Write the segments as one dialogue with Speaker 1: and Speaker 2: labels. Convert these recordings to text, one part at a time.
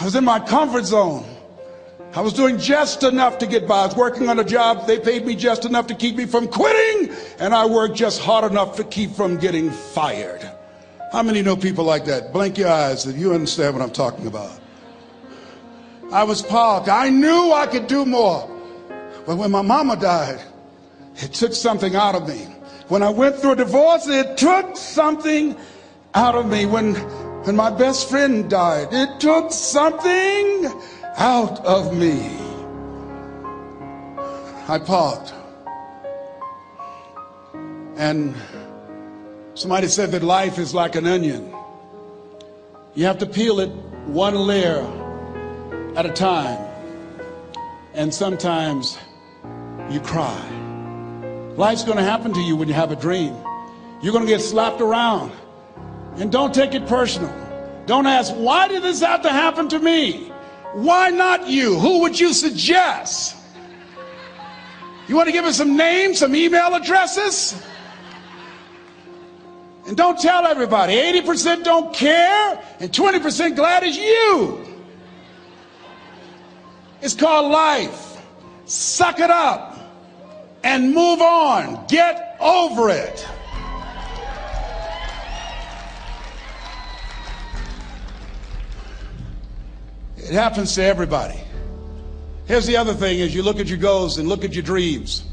Speaker 1: I was in my comfort zone. I was doing just enough to get by. I was working on a job. They paid me just enough to keep me from quitting, and I worked just hard enough to keep from getting fired. How many know people like that? Blink your eyes if you understand what I'm talking about. I was parked. I knew I could do more. But when my mama died, it took something out of me. When I went through a divorce, it took something out of me. When, when my best friend died, it took something out of me. I parked. And somebody said that life is like an onion. You have to peel it one layer at a time. And sometimes you cry. Life's going to happen to you when you have a dream. You're going to get slapped around. And don't take it personal. Don't ask, why did this have to happen to me? Why not you? Who would you suggest? You want to give us some names, some email addresses? And don't tell everybody. 80% don't care, and 20% glad it's you. It's called life. Suck it up and move on. Get over it. It happens to everybody. Here's the other thing as you look at your goals and look at your dreams.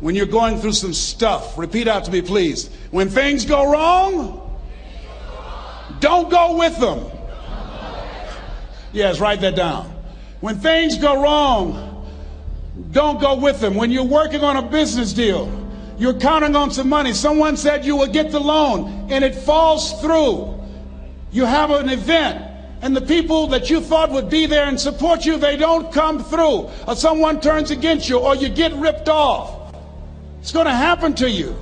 Speaker 1: When you're going through some stuff, repeat out to me, please. When things go wrong, don't go with them. Yes, write that down. When things go wrong, don't go with them. When you're working on a business deal, you're counting on some money. Someone said you will get the loan and it falls through. You have an event and the people that you thought would be there and support you, they don't come through. Or someone turns against you or you get ripped off. It's going to happen to you.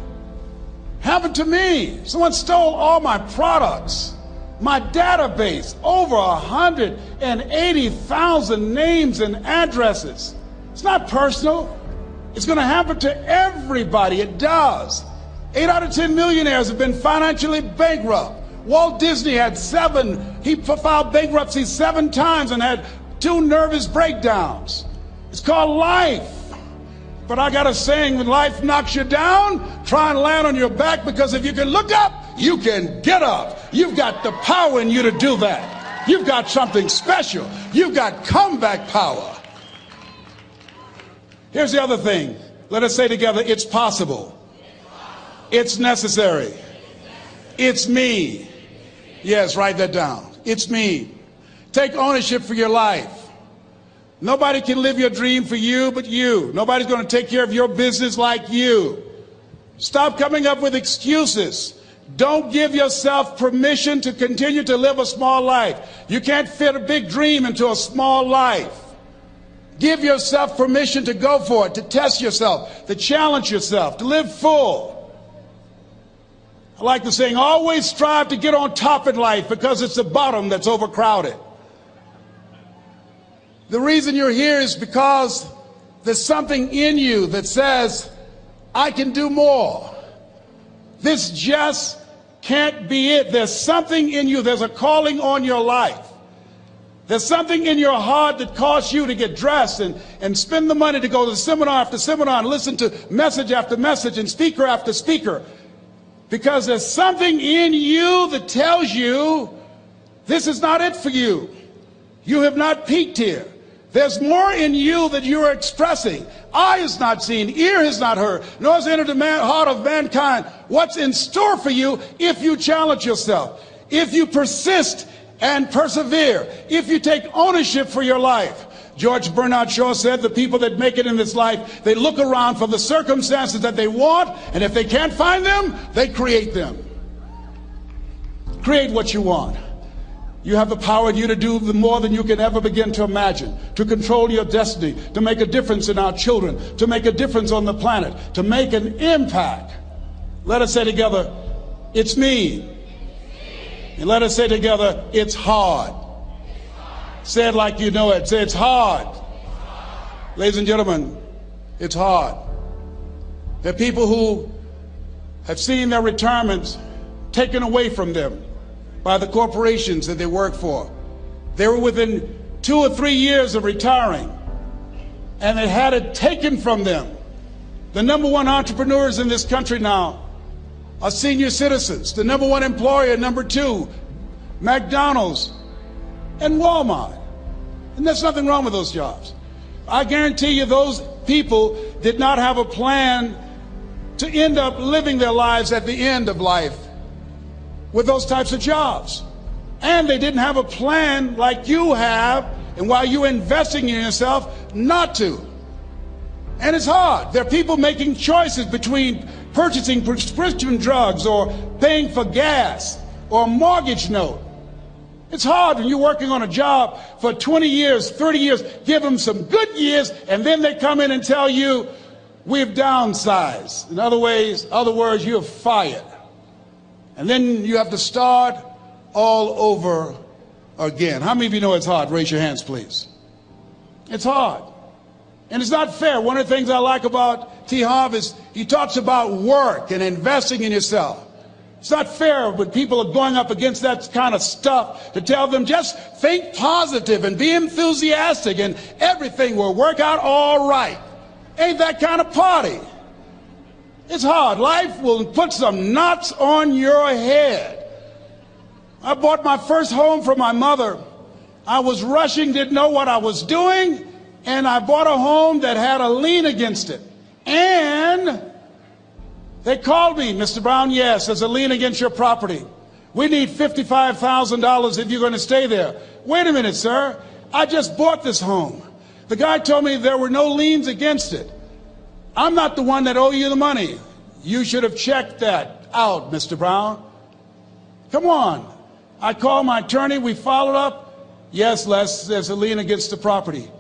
Speaker 1: Happened to me. Someone stole all my products. My database, over 180,000 names and addresses. It's not personal. It's going to happen to everybody. It does. Eight out of 10 millionaires have been financially bankrupt. Walt Disney had seven, he filed bankruptcy seven times and had two nervous breakdowns. It's called life. But I got a saying when life knocks you down, try and land on your back because if you can look up, you can get up. You've got the power in you to do that. You've got something special. You've got comeback power. Here's the other thing. Let us say together, it's possible. It's necessary. It's me. Yes, write that down. It's me. Take ownership for your life. Nobody can live your dream for you but you. Nobody's going to take care of your business like you. Stop coming up with excuses. Don't give yourself permission to continue to live a small life. You can't fit a big dream into a small life. Give yourself permission to go for it, to test yourself, to challenge yourself, to live full. Like the saying, always strive to get on top in life because it's the bottom that's overcrowded. The reason you're here is because there's something in you that says, I can do more. This just can't be it. There's something in you, there's a calling on your life. There's something in your heart that caused you to get dressed and, and spend the money to go to seminar after seminar and listen to message after message and speaker after speaker because there's something in you that tells you this is not it for you. You have not peaked here. There's more in you that you are expressing. Eye has not seen, ear has not heard, nor has entered the man, heart of mankind what's in store for you if you challenge yourself, if you persist and persevere, if you take ownership for your life. George Bernard Shaw said the people that make it in this life, they look around for the circumstances that they want, and if they can't find them, they create them. Create what you want. You have the power in you to do more than you can ever begin to imagine, to control your destiny, to make a difference in our children, to make a difference on the planet, to make an impact. Let us say together, it's me. And let us say together, it's hard. Say it like you know it. Say it's hard. Ladies and gentlemen, it's hard. There are people who have seen their retirements taken away from them by the corporations that they work for. They were within two or three years of retiring, and they had it taken from them. The number one entrepreneurs in this country now are senior citizens. The number one employer, number two, McDonald's and Walmart. And there's nothing wrong with those jobs. I guarantee you those people did not have a plan to end up living their lives at the end of life with those types of jobs. And they didn't have a plan like you have, and while you're investing in yourself, not to. And it's hard. There are people making choices between purchasing prescription drugs or paying for gas or a mortgage note. It's hard when you're working on a job for 20 years, 30 years, give them some good years, and then they come in and tell you, we've downsized. In other ways, other words, you're fired. And then you have to start all over again. How many of you know it's hard? Raise your hands, please. It's hard. And it's not fair. One of the things I like about T. Harv is he talks about work and investing in yourself. It's not fair when people are going up against that kind of stuff to tell them just think positive and be enthusiastic and everything will work out all right. Ain't that kind of party. It's hard. Life will put some knots on your head. I bought my first home for my mother. I was rushing, didn't know what I was doing, and I bought a home that had a lien against it. And they called me, Mr. Brown, yes, there's a lien against your property. We need $55,000 if you're going to stay there. Wait a minute, sir. I just bought this home. The guy told me there were no liens against it. I'm not the one that owe you the money. You should have checked that out, Mr. Brown. Come on. I called my attorney. We followed up. Yes, Les, there's a lien against the property.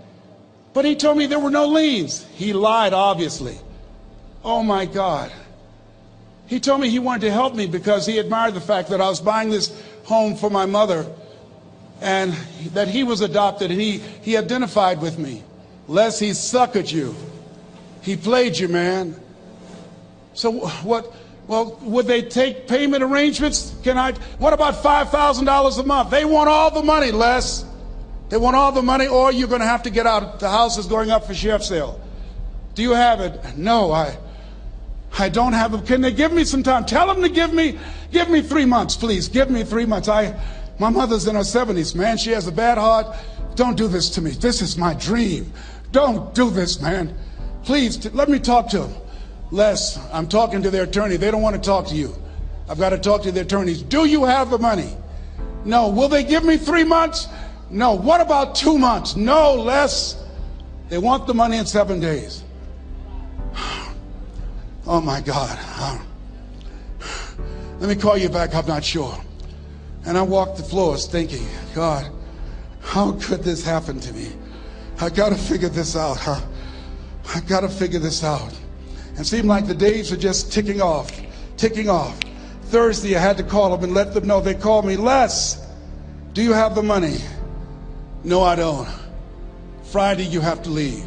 Speaker 1: But he told me there were no liens. He lied, obviously. Oh my God. He told me he wanted to help me because he admired the fact that I was buying this home for my mother and that he was adopted and he, he identified with me. Les, he suckered you. He played you, man. So what? Well, would they take payment arrangements? Can I? What about $5,000 a month? They want all the money, Les. They want all the money, or you're going to have to get out. The house is going up for sheriff sale. Do you have it? No, I. I don't have them. Can they give me some time? Tell them to give me, give me three months, please. Give me three months. I, my mother's in her 70s, man. She has a bad heart. Don't do this to me. This is my dream. Don't do this, man. Please, let me talk to them. Les, I'm talking to their attorney. They don't want to talk to you. I've got to talk to their attorneys. Do you have the money? No. Will they give me three months? No. What about two months? No, Les. They want the money in seven days. Oh my God. Uh, let me call you back. I'm not sure. And I walked the floors thinking, God, how could this happen to me? I got to figure this out, huh? I got to figure this out. And seemed like the days were just ticking off, ticking off. Thursday, I had to call them and let them know. They called me, Les, do you have the money? No, I don't. Friday, you have to leave.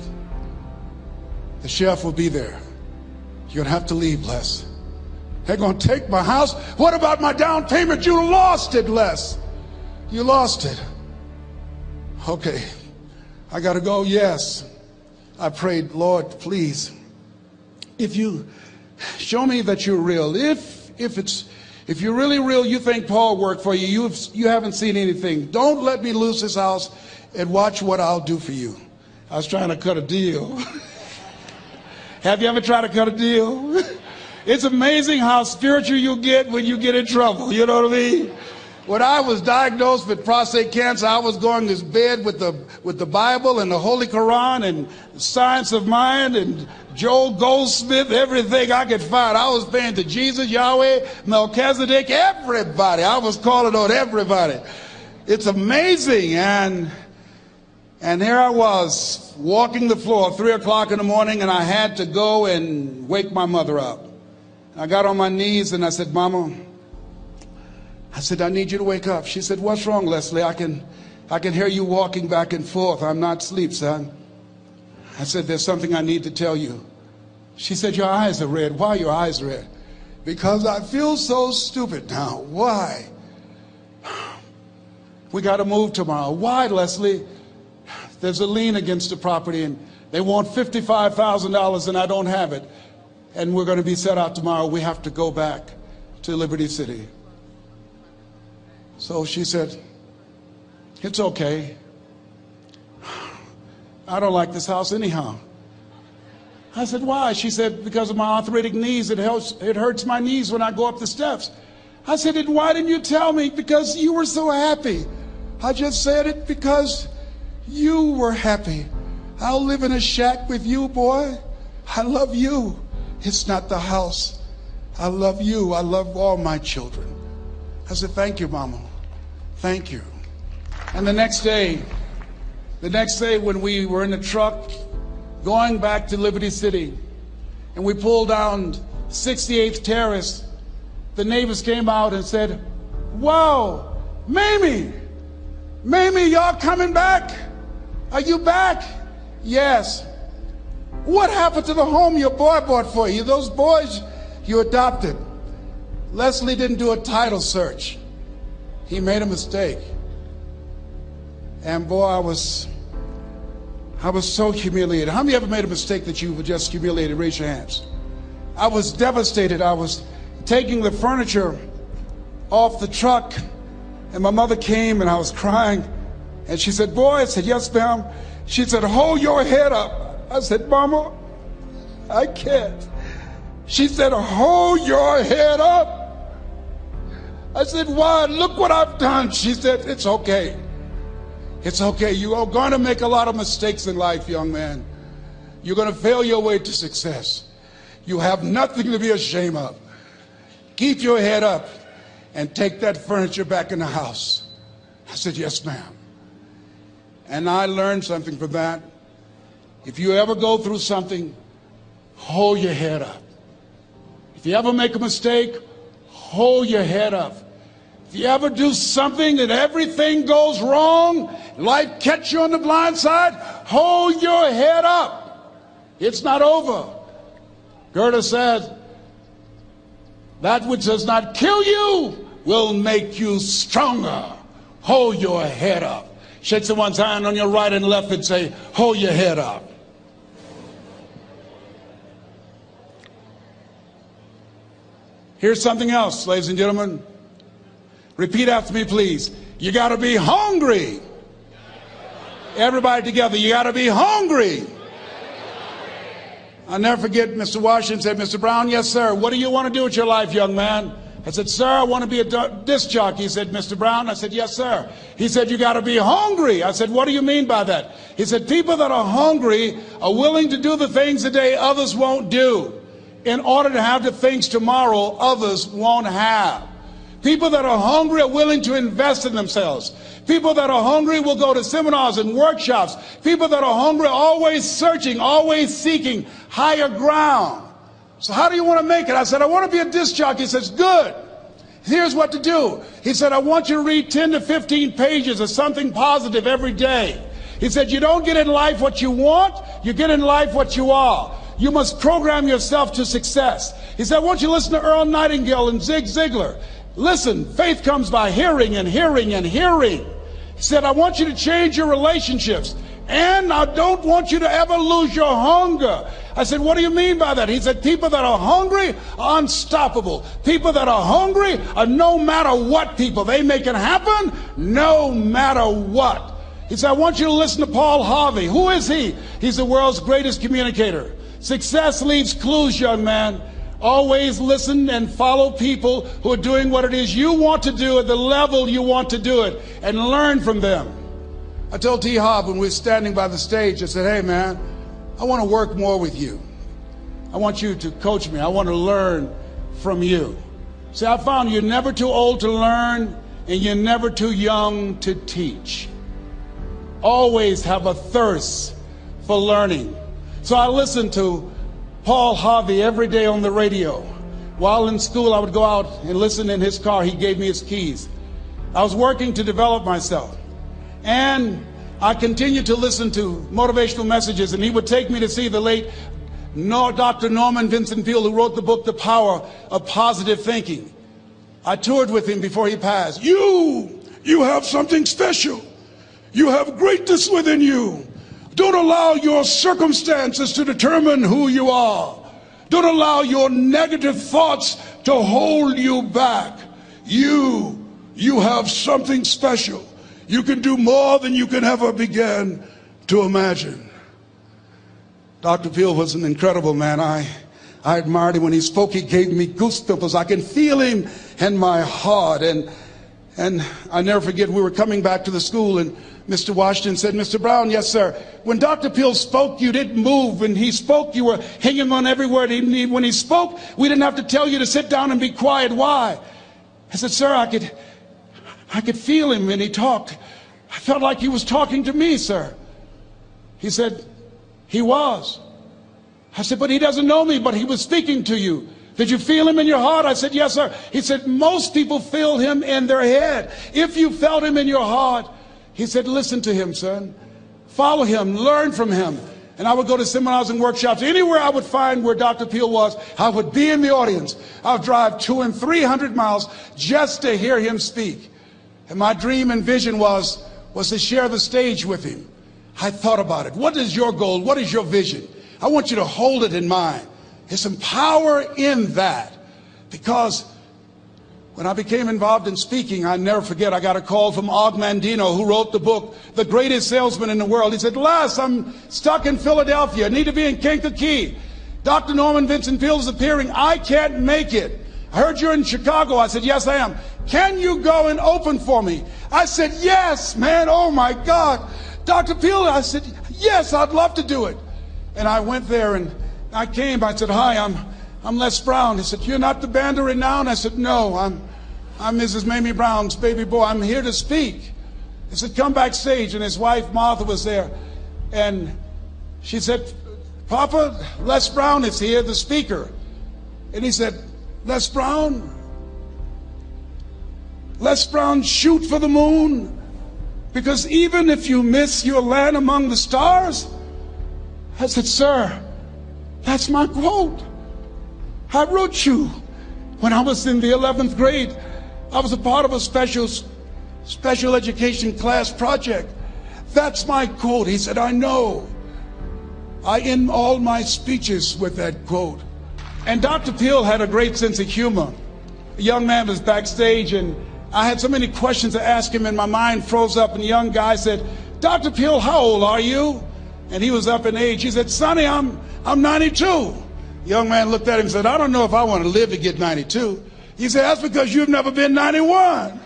Speaker 1: The sheriff will be there. You're going to have to leave, Les. They're going to take my house. What about my down payment? You lost it, Les. You lost it. Okay. I got to go. Yes. I prayed, Lord, please, if you show me that you're real, if if it's if you're really real, you think Paul worked for you, you've you haven't seen anything. Don't let me lose this house and watch what I'll do for you. I was trying to cut a deal. Have you ever tried to cut a deal? It's amazing how spiritual you get when you get in trouble. You know what I mean? When I was diagnosed with prostate cancer, I was going to bed with the, with the Bible and the Holy Quran and Science of Mind and Joel Goldsmith, everything I could find. I was paying to Jesus, Yahweh, Melchizedek, everybody. I was calling on everybody. It's amazing. And, and here I was walking the floor three o'clock in the morning and I had to go and wake my mother up. I got on my knees and I said, Mama, I said, I need you to wake up. She said, What's wrong, Leslie? I can, I can hear you walking back and forth. I'm not asleep, son. I said, There's something I need to tell you. She said, Your eyes are red. Why your eyes red? Because I feel so stupid now. Why? We got to move tomorrow. Why, Leslie? There's a lien against the property and they want $55,000 and I don't have it. And we're going to be set out tomorrow. We have to go back to Liberty City. So she said, It's okay. I don't like this house anyhow. I said, Why? She said, Because of my arthritic knees. It, helps, it hurts my knees when I go up the steps. I said, Then why didn't you tell me? Because you were so happy. I just said it because you were happy. I'll live in a shack with you, boy. I love you. It's not the house. I love you. I love all my children. I said, Thank you, Mama. Thank you. And the next day, the next day when we were in the truck going back to Liberty City and we pulled down 68th Terrace, the neighbors came out and said, Wow, Mamie, Mamie, y'all coming back? Are you back? Yes. What happened to the home your boy bought for you? Those boys you adopted. Leslie didn't do a title search. He made a mistake. And boy, I was I was so humiliated. How many ever made a mistake that you were just humiliated? Raise your hands. I was devastated. I was taking the furniture off the truck, and my mother came and I was crying. And she said, Boy, I said, Yes, ma'am. She said, Hold your head up. I said, Mama, I can't. She said, Hold your head up. I said, Why? Look what I've done. She said, It's okay. It's okay. You are going to make a lot of mistakes in life, young man. You're going to fail your way to success. You have nothing to be ashamed of. Keep your head up and take that furniture back in the house. I said, Yes, ma'am. And I learned something from that. If you ever go through something, hold your head up. If you ever make a mistake, hold your head up. If you ever do something and everything goes wrong, life catch you on the blind side, hold your head up. It's not over. Goethe said, that which does not kill you will make you stronger. Hold your head up. Shake someone's hand on your right and left and say, hold your head up. Here's something else, ladies and gentlemen. Repeat after me, please. You got to be hungry. Everybody together, you got to be hungry. I'll never forget Mr. Washington said, Mr. Brown, yes, sir. What do you want to do with your life, young man? I said, sir, I want to be a disc jockey. He said, Mr. Brown. I said, yes, sir. He said, you got to be hungry. I said, what do you mean by that? He said, people that are hungry are willing to do the things today others won't do in order to have the things tomorrow others won't have. People that are hungry are willing to invest in themselves. People that are hungry will go to seminars and workshops. People that are hungry are always searching, always seeking higher ground. So how do you want to make it? I said, I want to be a disc jockey. He says, good. Here's what to do. He said, I want you to read 10 to 15 pages of something positive every day. He said, you don't get in life what you want, you get in life what you are. You must program yourself to success. He said, I want you to listen to Earl Nightingale and Zig Ziglar. Listen, faith comes by hearing and hearing and hearing. He said, I want you to change your relationships. And I don't want you to ever lose your hunger. I said, What do you mean by that? He said, People that are hungry are unstoppable. People that are hungry are no matter what people. They make it happen no matter what. He said, I want you to listen to Paul Harvey. Who is he? He's the world's greatest communicator. Success leaves clues, young man. Always listen and follow people who are doing what it is you want to do at the level you want to do it and learn from them. I told T. Harv when we were standing by the stage, I said, hey man, I want to work more with you. I want you to coach me. I want to learn from you. See, I found you're never too old to learn and you're never too young to teach. Always have a thirst for learning. So I listened to Paul Harvey every day on the radio. While in school, I would go out and listen in his car. He gave me his keys. I was working to develop myself. And I continued to listen to motivational messages, and he would take me to see the late Dr. Norman Vincent Peale, who wrote the book, The Power of Positive Thinking. I toured with him before he passed. You, You have something special. You have greatness within you. Don't allow your circumstances to determine who you are. Don't allow your negative thoughts to hold you back. You, you have something special. You can do more than you can ever begin to imagine. Dr. Peale was an incredible man. I, I admired him when he spoke. He gave me goosebumps. I can feel him in my heart. And, and I never forget, we were coming back to the school and Mr. Washington said, Mr. Brown, yes, sir. When Dr. Peale spoke, you didn't move. When he spoke, you were hanging on every word. When he spoke, we didn't have to tell you to sit down and be quiet. Why? I said, sir, I could, I could feel him when he talked. I felt like he was talking to me, sir. He said, he was. I said, but he doesn't know me, but he was speaking to you. Did you feel him in your heart? I said, yes, sir. He said, most people feel him in their head. If you felt him in your heart, he said, listen to him, son. Follow him, learn from him. And I would go to seminars and workshops. Anywhere I would find where Dr. Peale was, I would be in the audience. I would drive two and three hundred miles just to hear him speak. And my dream and vision was, was to share the stage with him. I thought about it. What is your goal? What is your vision? I want you to hold it in mind. There's some power in that because when I became involved in speaking, I never forget, I got a call from Og Mandino, who wrote the book, The Greatest Salesman in the World. He said, Les, I'm stuck in Philadelphia. I need to be in Kankakee. Dr. Norman Vincent Peale is appearing. I can't make it. I heard you're in Chicago. I said, yes, I am. Can you go and open for me? I said, yes, man. Oh my God. Dr. Peale, I said, yes, I'd love to do it. And I went there and I came. I said, hi, I'm I'm Les Brown. He said, You're not the band of renown? I said, No, I'm, I'm Mrs. Mamie Brown's baby boy. I'm here to speak. He said, Come backstage. And his wife, Martha, was there. And she said, Papa, Les Brown is here, the speaker. And he said, Les Brown? Les Brown, shoot for the moon. Because even if you miss your land among the stars, I said, Sir, that's my quote. I wrote you when I was in the 11th grade. I was a part of a special, special education class project. That's my quote. He said, I know. I end all my speeches with that quote. And Dr. Peale had a great sense of humor. A young man was backstage, and I had so many questions to ask him, and my mind froze up. And the young guy said, Dr. Peale, how old are you? And he was up in age. He said, Sonny, I'm, I'm 92 The young man looked at him and said, I don't know if I want to live to get 92. He said, That's because you've never been 91.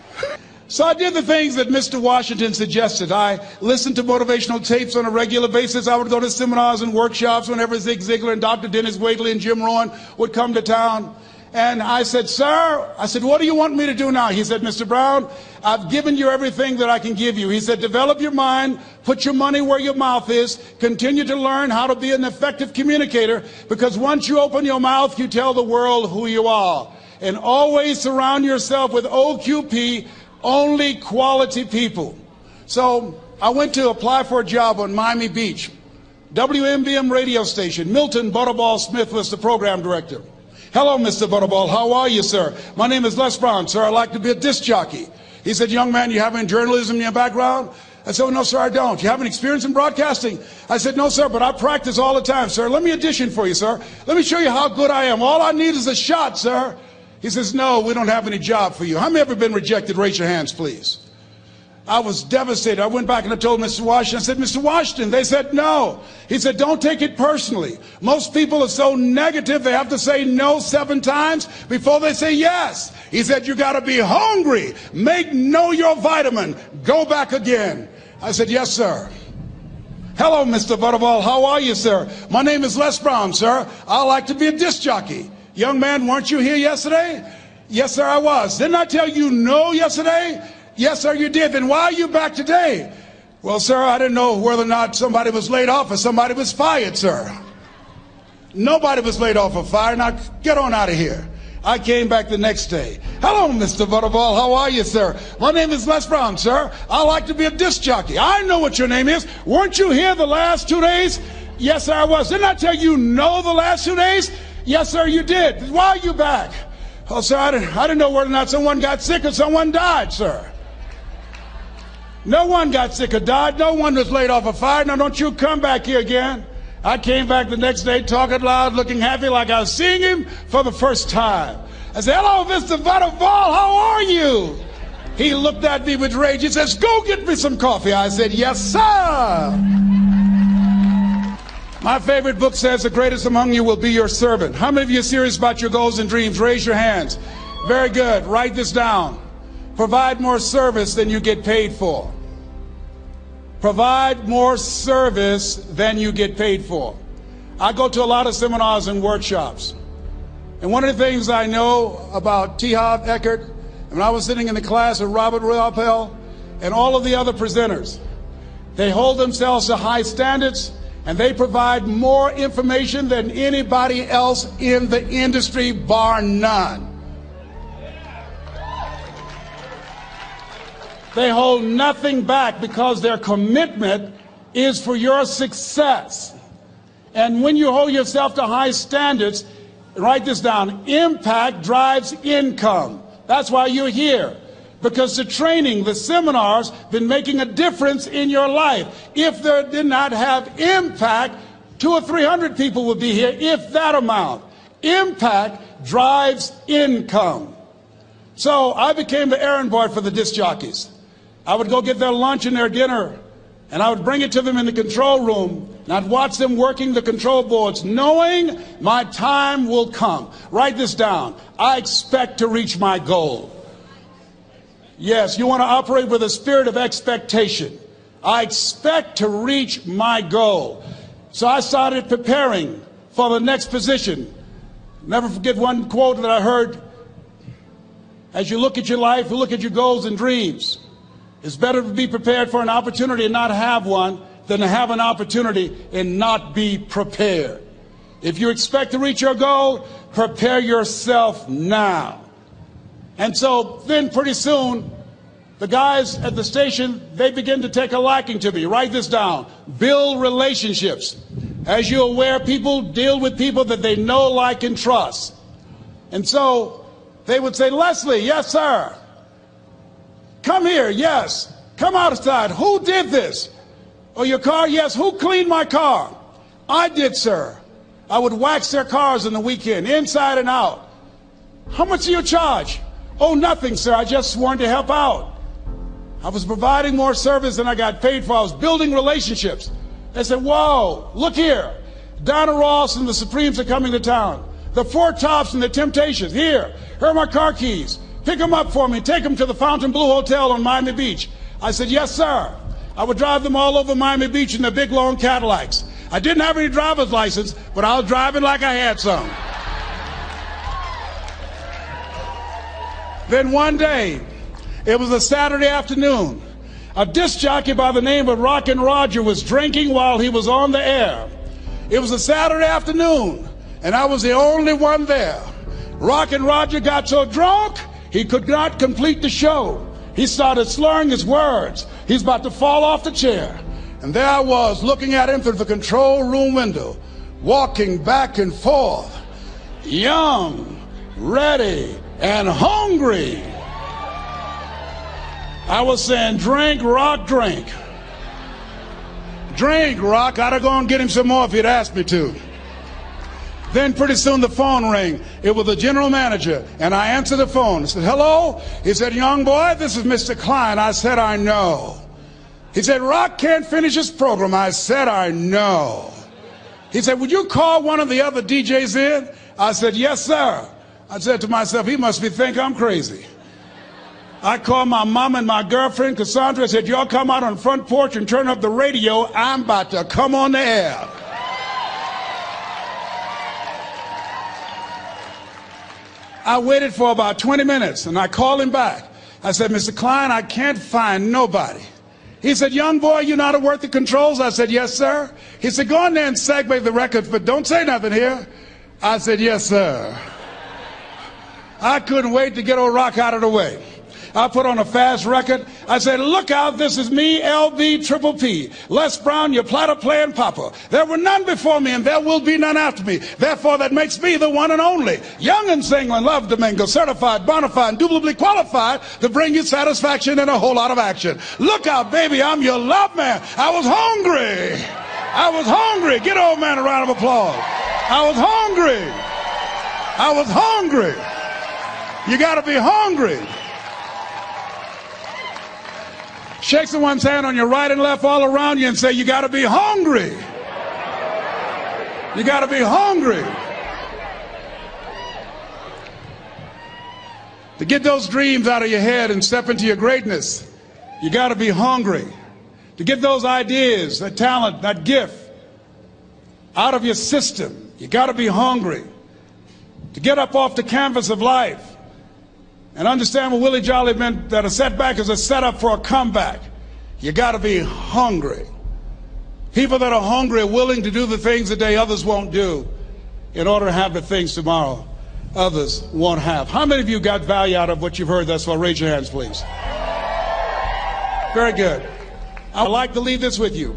Speaker 1: So I did the things that Mr. Washington suggested. I listened to motivational tapes on a regular basis. I would go to seminars and workshops whenever Zig Ziglar and Dr. Dennis Waitley and Jim Rohn would come to town. And I said, Sir, I said, what do you want me to do now? He said, Mr. Brown, I've given you everything that I can give you. He said, develop your mind, put your money where your mouth is, continue to learn how to be an effective communicator, because once you open your mouth, you tell the world who you are. And always surround yourself with OQP, only quality people. So I went to apply for a job on Miami Beach. WMBM radio station. Milton Butterball Smith was the program director. Hello, Mr. Butterball. How are you, sir? My name is Les Brown, sir. I'd like to be a disc jockey. He said, young man, you have any journalism in your background? I said, oh, no, sir, I don't. You have any experience in broadcasting? I said, no, sir, but I practice all the time, sir. Let me audition for you, sir. Let me show you how good I am. All I need is a shot, sir. He says, no, we don't have any job for you. How many ever been rejected? Raise your hands, please. I was devastated. I went back and I told Mr. Washington, I said, Mr. Washington, they said no. He said, don't take it personally. Most people are so negative, they have to say no seven times before they say yes. He said, you got to be hungry. Make no your vitamin. Go back again. I said, yes, sir. Hello, Mr. Butterball. How are you, sir? My name is Les Brown, sir. I like to be a disc jockey. Young man, weren't you here yesterday? Yes, sir, I was. Didn't I tell you no yesterday? Yes, sir, you did. Then why are you back today? Well, sir, I didn't know whether or not somebody was laid off or somebody was fired, sir. Nobody was laid off or fired. Now get on out of here. I came back the next day. Hello, Mr. Butterball. How are you, sir? My name is Les Brown, sir. I like to be a disc jockey. I know what your name is. Weren't you here the last two days? Yes, sir, I was. Didn't I tell you no the last two days? Yes, sir, you did. Why are you back? Oh, sir, I didn't, I didn't know whether or not someone got sick or someone died, sir. No one got sick or died. No one was laid off a fire. Now don't you come back here again. I came back the next day talking loud, looking happy like I was seeing him for the first time. I said, hello, Mr. Butterball, how are you? He looked at me with rage. He says, go get me some coffee. I said, yes, sir. My favorite book says, the greatest among you will be your servant. How many of you are serious about your goals and dreams? Raise your hands. Very good. Write this down. Provide more service than you get paid for. Provide more service than you get paid for. I go to a lot of seminars and workshops. And one of the things I know about T. Harv Eker, when I was sitting in the class with Robert Riopel and all of the other presenters, they hold themselves to high standards and they provide more information than anybody else in the industry, bar none. They hold nothing back because their commitment is for your success. And when you hold yourself to high standards, write this down impact drives income. That's why you're here. Because the training, the seminars, been making a difference in your life. If there did not have impact, two or three hundred people would be here, if that amount. Impact drives income. So I became the errand boy for the disc jockeys. I would go get their lunch and their dinner, and I would bring it to them in the control room, and I'd watch them working the control boards, knowing my time will come. Write this down. I expect to reach my goal. Yes, you want to operate with a spirit of expectation. I expect to reach my goal. So I started preparing for the next position. Never forget one quote that I heard. As you look at your life, you look at your goals and dreams. It's better to be prepared for an opportunity and not have one than to have an opportunity and not be prepared. If you expect to reach your goal, prepare yourself now. And so then pretty soon, the guys at the station, they begin to take a liking to me. Write this down. Build relationships. As you're aware, people deal with people that they know, like, and trust. And so they would say, Leslie, yes, sir. Come here, yes. Come outside. Who did this? Oh, your car? Yes. Who cleaned my car? I did, sir. I would wax their cars in the weekend, inside and out. How much do you charge? Oh, nothing, sir. I just wanted to help out. I was providing more service than I got paid for. I was building relationships. They said, Whoa, look here. Diana Ross and the Supremes are coming to town. The Four Tops and the Temptations. Here, here are my car keys. Pick them up for me. Take them to the Fontainebleau Hotel on Miami Beach. I said, Yes, sir. I would drive them all over Miami Beach in their big long Cadillacs. I didn't have any driver's license, but I was driving like I had some. Then one day, it was a Saturday afternoon. A disc jockey by the name of Rockin' Roger was drinking while he was on the air. It was a Saturday afternoon, and I was the only one there. Rockin' Roger got so drunk, he could not complete the show. He started slurring his words. He's about to fall off the chair. And there I was looking at him through the control room window, walking back and forth, young, ready, and hungry. I was saying, drink, rock, drink. Drink, rock. I'd have gone get him some more if he'd asked me to. Then pretty soon the phone rang. It was the general manager, and I answered the phone. I said, hello? He said, young boy, this is Mr. Klein. I said, I know. He said, Rock can't finish his program. I said, I know. He said, would you call one of the other DJs in? I said, yes, sir. I said to myself, he must be think I'm crazy. I called my mom and my girlfriend, Cassandra, I said, y'all come out on the front porch and turn up the radio. I'm about to come on the air. I waited for about 20 minutes and I called him back. I said, Mr. Klein, I can't find nobody. He said, young boy, you know how to work the controls? I said, yes, sir. He said, go in there and segue the record, but don't say nothing here. I said, yes, sir. I couldn't wait to get old Rock out of the way. I put on a fast record. I said, look out, this is me, LB Triple P. Les Brown, your platter playing papa. There were none before me and there will be none after me. Therefore, that makes me the one and only. Young and single and love Domingo, certified, bona fide, indubitably qualified to bring you satisfaction and a whole lot of action. Look out, baby, I'm your love man. I was hungry. I was hungry. Get old man a round of applause. I was hungry. I was hungry. You got to be hungry. Shake someone's hand on your right and left all around you and say, You got to be hungry. You got to be hungry. To get those dreams out of your head and step into your greatness, you got to be hungry. To get those ideas, that talent, that gift out of your system, you got to be hungry. To get up off the canvas of life and understand what Willie Jolly meant that a setback is a setup for a comeback. You got to be hungry. People that are hungry are willing to do the things that day others won't do in order to have the things tomorrow others won't have. How many of you got value out of what you've heard thus far? Raise your hands, please. Very good. I'd like to leave this with you.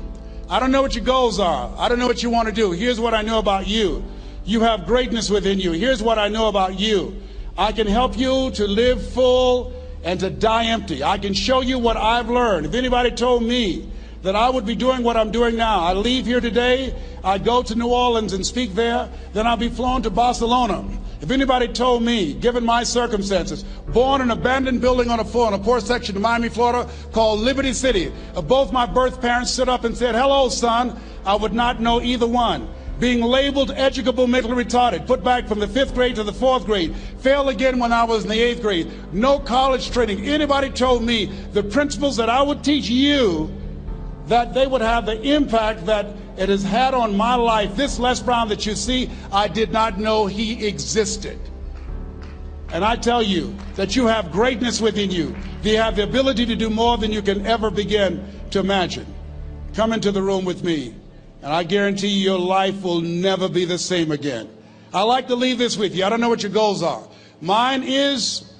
Speaker 1: I don't know what your goals are. I don't know what you want to do. Here's what I know about you. You have greatness within you. Here's what I know about you. I can help you to live full and to die empty. I can show you what I've learned. If anybody told me that I would be doing what I'm doing now, I leave here today, I go to New Orleans and speak there, then I'll be flown to Barcelona. If anybody told me, given my circumstances, born in an abandoned building on a floor in a poor section of Miami, Florida, called Liberty City, both my birth parents stood up and said, hello, son, I would not know either one being labeled educable mentally retarded, put back from the fifth grade to the fourth grade, failed again when I was in the eighth grade, no college training. Anybody told me the principles that I would teach you, that they would have the impact that it has had on my life. This Les Brown that you see, I did not know he existed. And I tell you that you have greatness within you. You have the ability to do more than you can ever begin to imagine. Come into the room with me. And I guarantee you, your life will never be the same again. I like to leave this with you. I don't know what your goals are. Mine is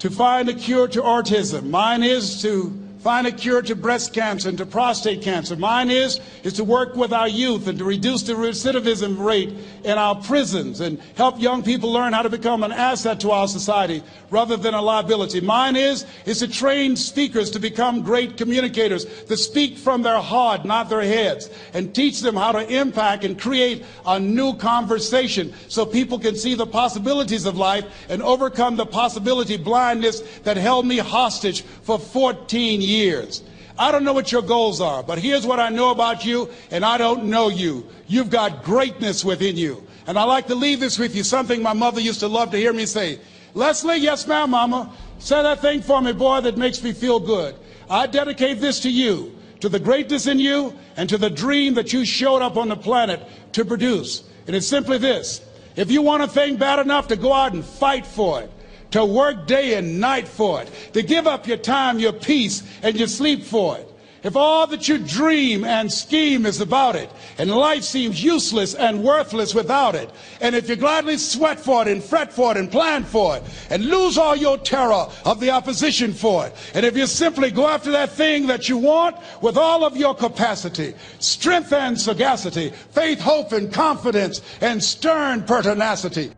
Speaker 1: to find a cure to autism. Mine is to find a cure to breast cancer and to prostate cancer. Mine is, is to work with our youth and to reduce the recidivism rate in our prisons and help young people learn how to become an asset to our society rather than a liability. Mine is, is to train speakers to become great communicators, to speak from their heart, not their heads, and teach them how to impact and create a new conversation so people can see the possibilities of life and overcome the possibility blindness that held me hostage for 14 years years. I don't know what your goals are, but here's what I know about you, and I don't know you. You've got greatness within you. And I like to leave this with you, something my mother used to love to hear me say. Leslie, yes, ma'am, mama. Say that thing for me, boy, that makes me feel good. I dedicate this to you, to the greatness in you, and to the dream that you showed up on the planet to produce. And it's simply this. If you want a thing bad enough to go out and fight for it, to work day and night for it, to give up your time, your peace, and your sleep for it. If all that you dream and scheme is about it, and life seems useless and worthless without it, and if you gladly sweat for it and fret for it and plan for it, and lose all your terror of the opposition for it, and if you simply go after that thing that you want with all of your capacity, strength and sagacity, faith, hope, and confidence, and stern pertinacity,